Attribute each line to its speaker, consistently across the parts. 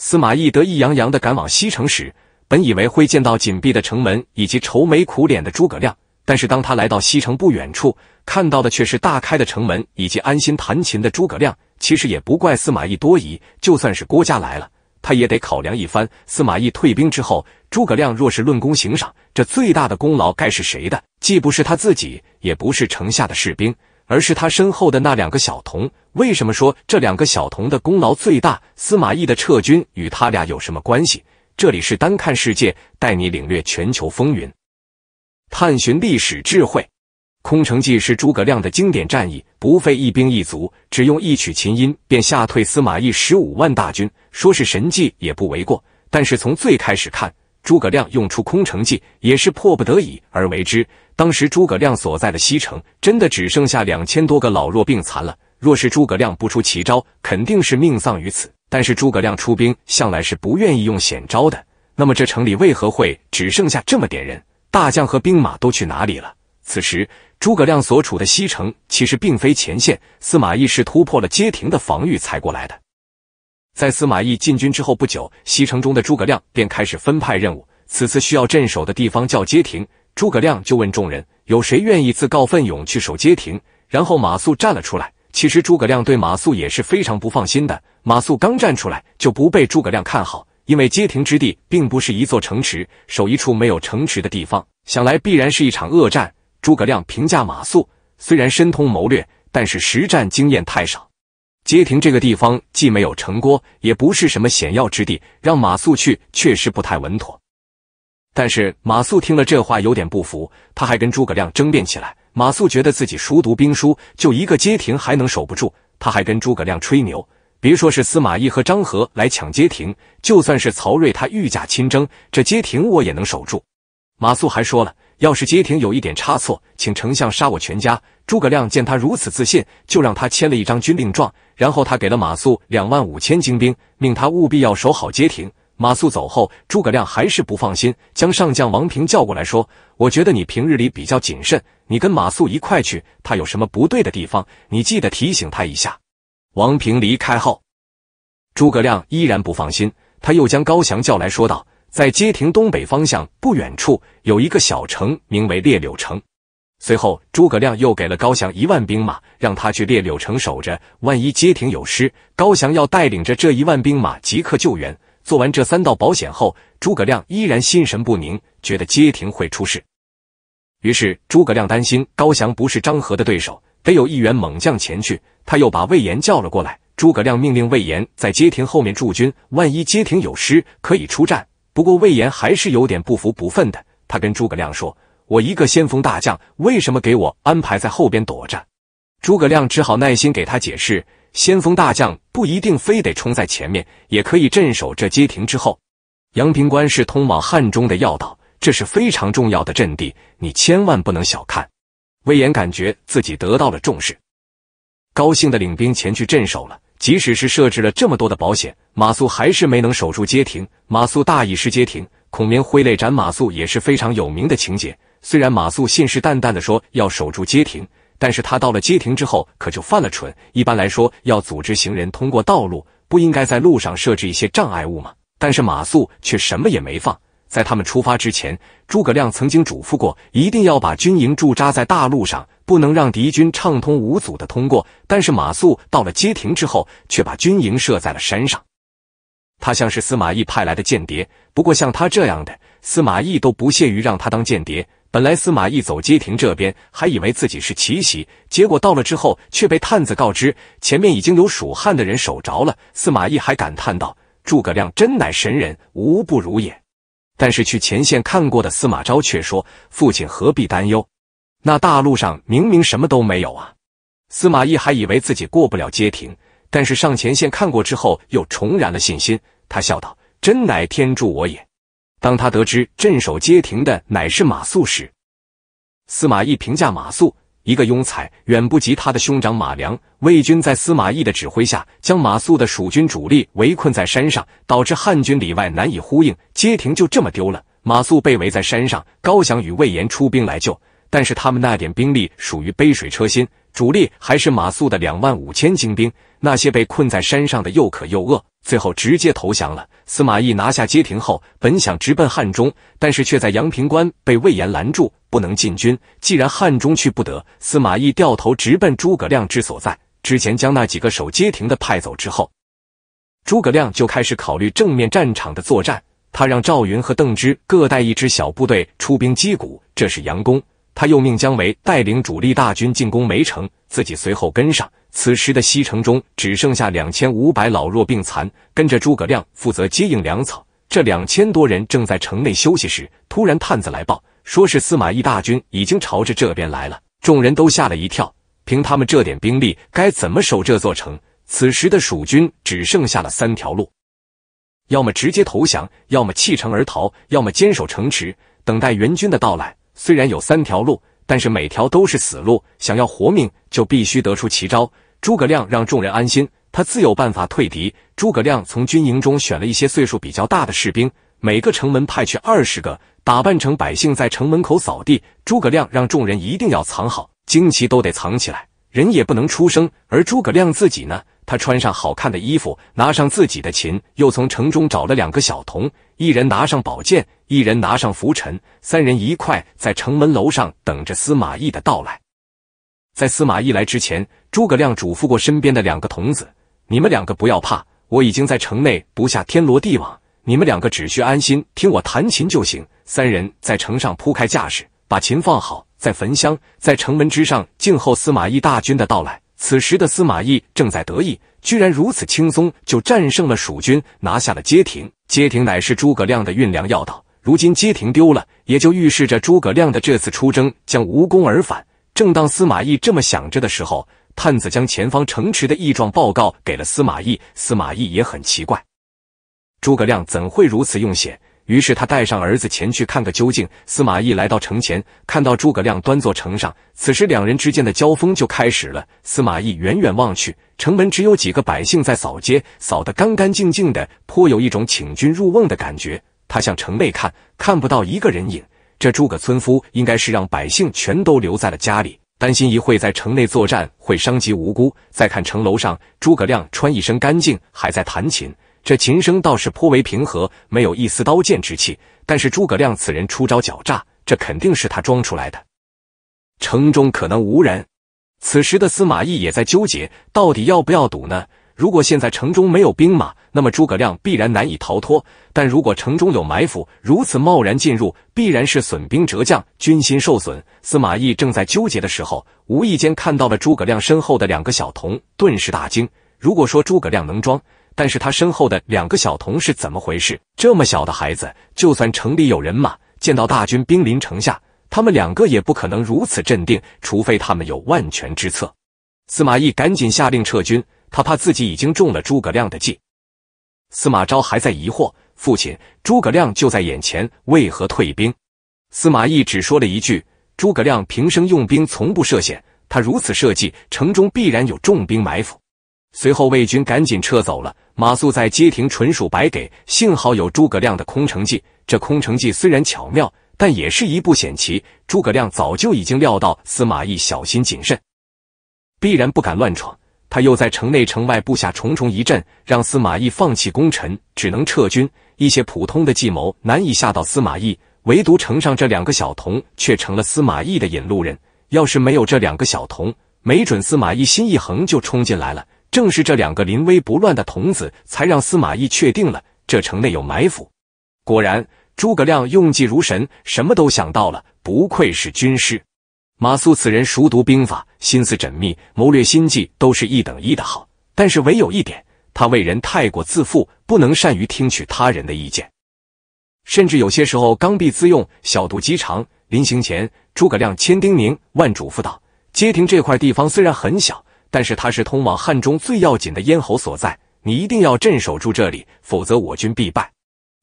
Speaker 1: 司马懿得意洋洋地赶往西城时，本以为会见到紧闭的城门以及愁眉苦脸的诸葛亮，但是当他来到西城不远处，看到的却是大开的城门以及安心弹琴的诸葛亮。其实也不怪司马懿多疑，就算是郭嘉来了，他也得考量一番。司马懿退兵之后，诸葛亮若是论功行赏，这最大的功劳该是谁的？既不是他自己，也不是城下的士兵。而是他身后的那两个小童。为什么说这两个小童的功劳最大？司马懿的撤军与他俩有什么关系？这里是单看世界，带你领略全球风云，探寻历史智慧。空城计是诸葛亮的经典战役，不费一兵一卒，只用一曲琴音便吓退司马懿十五万大军，说是神计也不为过。但是从最开始看，诸葛亮用出空城计也是迫不得已而为之。当时诸葛亮所在的西城，真的只剩下两千多个老弱病残了。若是诸葛亮不出奇招，肯定是命丧于此。但是诸葛亮出兵向来是不愿意用险招的。那么这城里为何会只剩下这么点人？大将和兵马都去哪里了？此时诸葛亮所处的西城其实并非前线，司马懿是突破了街亭的防御才过来的。在司马懿进军之后不久，西城中的诸葛亮便开始分派任务。此次需要镇守的地方叫街亭。诸葛亮就问众人：“有谁愿意自告奋勇去守街亭？”然后马谡站了出来。其实诸葛亮对马谡也是非常不放心的。马谡刚站出来，就不被诸葛亮看好，因为街亭之地并不是一座城池，守一处没有城池的地方，想来必然是一场恶战。诸葛亮评价马谡，虽然深通谋略，但是实战经验太少。街亭这个地方既没有城郭，也不是什么险要之地，让马谡去确实不太稳妥。但是马谡听了这话有点不服，他还跟诸葛亮争辩起来。马谡觉得自己熟读兵书，就一个街亭还能守不住？他还跟诸葛亮吹牛，别说是司马懿和张合来抢街亭，就算是曹睿他御驾亲征，这街亭我也能守住。马谡还说了，要是街亭有一点差错，请丞相杀我全家。诸葛亮见他如此自信，就让他签了一张军令状，然后他给了马谡两万五千精兵，命他务必要守好街亭。马谡走后，诸葛亮还是不放心，将上将王平叫过来说：“我觉得你平日里比较谨慎，你跟马谡一块去，他有什么不对的地方，你记得提醒他一下。”王平离开后，诸葛亮依然不放心，他又将高翔叫来说道：“在街亭东北方向不远处有一个小城，名为烈柳城。”随后，诸葛亮又给了高翔一万兵马，让他去烈柳城守着，万一街亭有失，高翔要带领着这一万兵马即刻救援。做完这三道保险后，诸葛亮依然心神不宁，觉得街亭会出事。于是诸葛亮担心高翔不是张合的对手，得有一员猛将前去。他又把魏延叫了过来。诸葛亮命令魏延在街亭后面驻军，万一街亭有失，可以出战。不过魏延还是有点不服不忿的，他跟诸葛亮说：“我一个先锋大将，为什么给我安排在后边躲着？”诸葛亮只好耐心给他解释。先锋大将不一定非得冲在前面，也可以镇守这街亭之后。阳平关是通往汉中的要道，这是非常重要的阵地，你千万不能小看。魏延感觉自己得到了重视，高兴的领兵前去镇守了。即使是设置了这么多的保险，马谡还是没能守住街亭。马谡大意失街亭，孔明挥泪斩马谡也是非常有名的情节。虽然马谡信誓旦旦的说要守住街亭。但是他到了街亭之后，可就犯了蠢。一般来说，要组织行人通过道路，不应该在路上设置一些障碍物吗？但是马谡却什么也没放。在他们出发之前，诸葛亮曾经嘱咐过，一定要把军营驻扎在大路上，不能让敌军畅通无阻的通过。但是马谡到了街亭之后，却把军营设在了山上。他像是司马懿派来的间谍，不过像他这样的，司马懿都不屑于让他当间谍。本来司马懿走街亭这边，还以为自己是奇袭，结果到了之后，却被探子告知前面已经有蜀汉的人守着了。司马懿还感叹道：“诸葛亮真乃神人，无不如也。”但是去前线看过的司马昭却说：“父亲何必担忧？那大路上明明什么都没有啊！”司马懿还以为自己过不了街亭，但是上前线看过之后，又重燃了信心。他笑道：“真乃天助我也。”当他得知镇守街亭的乃是马谡时，司马懿评价马谡一个庸才，远不及他的兄长马良。魏军在司马懿的指挥下，将马谡的蜀军主力围困在山上，导致汉军里外难以呼应，街亭就这么丢了。马谡被围在山上，高翔与魏延出兵来救，但是他们那点兵力属于杯水车薪，主力还是马谡的两万五千精兵。那些被困在山上的又渴又饿，最后直接投降了。司马懿拿下街亭后，本想直奔汉中，但是却在阳平关被魏延拦住，不能进军。既然汉中去不得，司马懿掉头直奔诸葛亮之所在。之前将那几个守街亭的派走之后，诸葛亮就开始考虑正面战场的作战。他让赵云和邓芝各带一支小部队出兵击鼓，这是佯攻。他又命姜维带领主力大军进攻梅城，自己随后跟上。此时的西城中只剩下两千五百老弱病残，跟着诸葛亮负责接应粮草。这两千多人正在城内休息时，突然探子来报，说是司马懿大军已经朝着这边来了。众人都吓了一跳，凭他们这点兵力，该怎么守这座城？此时的蜀军只剩下了三条路：要么直接投降，要么弃城而逃，要么坚守城池，等待援军的到来。虽然有三条路，但是每条都是死路。想要活命，就必须得出奇招。诸葛亮让众人安心，他自有办法退敌。诸葛亮从军营中选了一些岁数比较大的士兵，每个城门派去二十个，打扮成百姓，在城门口扫地。诸葛亮让众人一定要藏好，旌旗都得藏起来，人也不能出声。而诸葛亮自己呢？他穿上好看的衣服，拿上自己的琴，又从城中找了两个小童，一人拿上宝剑，一人拿上拂尘，三人一块在城门楼上等着司马懿的到来。在司马懿来之前，诸葛亮嘱咐过身边的两个童子：“你们两个不要怕，我已经在城内布下天罗地网，你们两个只需安心听我弹琴就行。”三人在城上铺开架势，把琴放好，在焚香，在城门之上静候司马懿大军的到来。此时的司马懿正在得意，居然如此轻松就战胜了蜀军，拿下了街亭。街亭乃是诸葛亮的运粮要道，如今街亭丢了，也就预示着诸葛亮的这次出征将无功而返。正当司马懿这么想着的时候，探子将前方城池的异状报告给了司马懿。司马懿也很奇怪，诸葛亮怎会如此用险？于是他带上儿子前去看个究竟。司马懿来到城前，看到诸葛亮端坐城上。此时两人之间的交锋就开始了。司马懿远远望去，城门只有几个百姓在扫街，扫得干干净净的，颇有一种请君入瓮的感觉。他向城内看，看不到一个人影。这诸葛村夫应该是让百姓全都留在了家里，担心一会在城内作战会伤及无辜。再看城楼上，诸葛亮穿一身干净，还在弹琴。这琴声倒是颇为平和，没有一丝刀剑之气。但是诸葛亮此人出招狡诈，这肯定是他装出来的。城中可能无人。此时的司马懿也在纠结，到底要不要赌呢？如果现在城中没有兵马，那么诸葛亮必然难以逃脱；但如果城中有埋伏，如此贸然进入，必然是损兵折将，军心受损。司马懿正在纠结的时候，无意间看到了诸葛亮身后的两个小童，顿时大惊。如果说诸葛亮能装，但是他身后的两个小童是怎么回事？这么小的孩子，就算城里有人马，见到大军兵临城下，他们两个也不可能如此镇定，除非他们有万全之策。司马懿赶紧下令撤军，他怕自己已经中了诸葛亮的计。司马昭还在疑惑：“父亲，诸葛亮就在眼前，为何退兵？”司马懿只说了一句：“诸葛亮平生用兵从不涉险，他如此设计，城中必然有重兵埋伏。”随后，魏军赶紧撤走了。马谡在街亭纯属白给，幸好有诸葛亮的空城计。这空城计虽然巧妙，但也是一步险棋。诸葛亮早就已经料到司马懿小心谨慎，必然不敢乱闯。他又在城内城外布下重重一阵，让司马懿放弃攻城，只能撤军。一些普通的计谋难以吓到司马懿，唯独城上这两个小童却成了司马懿的引路人。要是没有这两个小童，没准司马懿心一横就冲进来了。正是这两个临危不乱的童子，才让司马懿确定了这城内有埋伏。果然，诸葛亮用计如神，什么都想到了，不愧是军师。马谡此人熟读兵法，心思缜密，谋略心计都是一等一的好。但是唯有一点，他为人太过自负，不能善于听取他人的意见，甚至有些时候刚愎自用，小肚鸡肠。临行前，诸葛亮千叮咛万嘱咐道：“街亭这块地方虽然很小。”但是它是通往汉中最要紧的咽喉所在，你一定要镇守住这里，否则我军必败。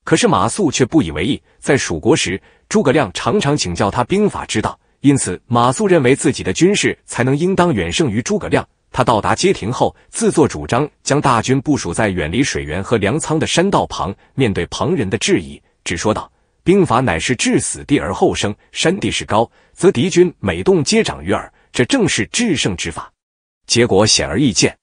Speaker 1: 可是马谡却不以为意。在蜀国时，诸葛亮常常请教他兵法之道，因此马谡认为自己的军事才能应当远胜于诸葛亮。他到达街亭后，自作主张将大军部署在远离水源和粮仓的山道旁。面对旁人的质疑，只说道：“兵法乃是置死地而后生，山地势高，则敌军每动皆长于耳，这正是制胜之法。”结果显而易见，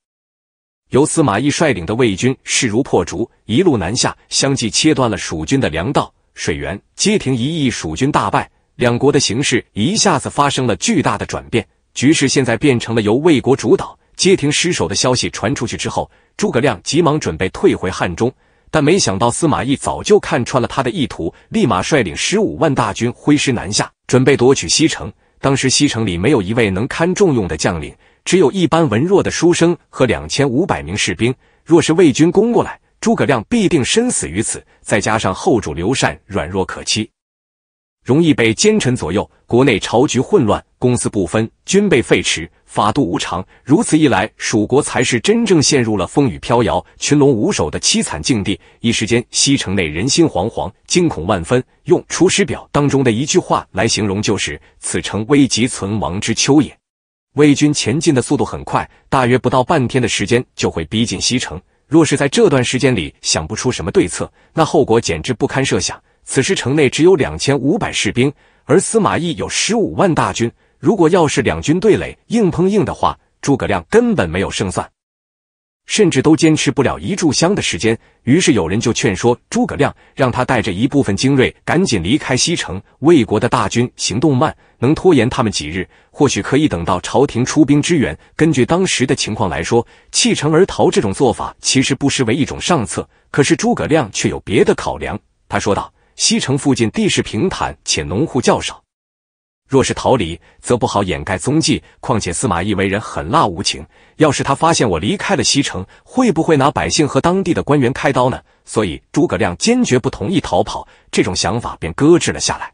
Speaker 1: 由司马懿率领的魏军势如破竹，一路南下，相继切断了蜀军的粮道、水源，街亭一役，蜀军大败。两国的形势一下子发生了巨大的转变，局势现在变成了由魏国主导。街亭失守的消息传出去之后，诸葛亮急忙准备退回汉中，但没想到司马懿早就看穿了他的意图，立马率领十五万大军挥师南下，准备夺取西城。当时西城里没有一位能堪重用的将领，只有一般文弱的书生和两千五百名士兵。若是魏军攻过来，诸葛亮必定身死于此。再加上后主刘禅软弱可欺。容易被奸臣左右，国内朝局混乱，公私不分，军备废弛，法度无常。如此一来，蜀国才是真正陷入了风雨飘摇、群龙无首的凄惨境地。一时间，西城内人心惶惶，惊恐万分。用《出师表》当中的一句话来形容，就是“此城危急存亡之秋也”。魏军前进的速度很快，大约不到半天的时间就会逼近西城。若是在这段时间里想不出什么对策，那后果简直不堪设想。此时城内只有两千五百士兵，而司马懿有十五万大军。如果要是两军对垒，硬碰硬的话，诸葛亮根本没有胜算，甚至都坚持不了一炷香的时间。于是有人就劝说诸葛亮，让他带着一部分精锐赶紧离开西城。魏国的大军行动慢，能拖延他们几日，或许可以等到朝廷出兵支援。根据当时的情况来说，弃城而逃这种做法其实不失为一种上策。可是诸葛亮却有别的考量，他说道。西城附近地势平坦，且农户较少。若是逃离，则不好掩盖踪迹。况且司马懿为人狠辣无情，要是他发现我离开了西城，会不会拿百姓和当地的官员开刀呢？所以诸葛亮坚决不同意逃跑，这种想法便搁置了下来。